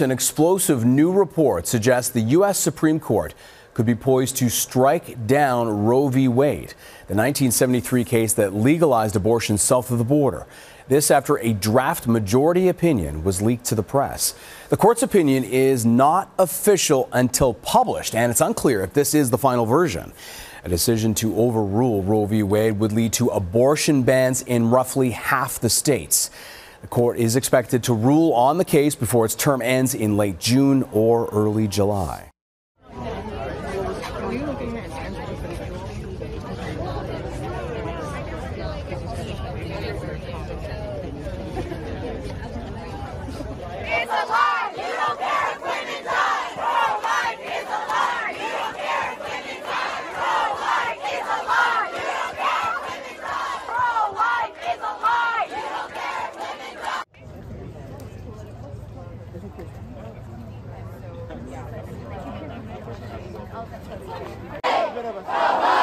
An explosive new report suggests the U.S. Supreme Court could be poised to strike down Roe v. Wade, the 1973 case that legalized abortion south of the border. This after a draft majority opinion was leaked to the press. The court's opinion is not official until published, and it's unclear if this is the final version. A decision to overrule Roe v. Wade would lead to abortion bans in roughly half the states. The court is expected to rule on the case before its term ends in late June or early July. Hey! Oh, that's what we're doing.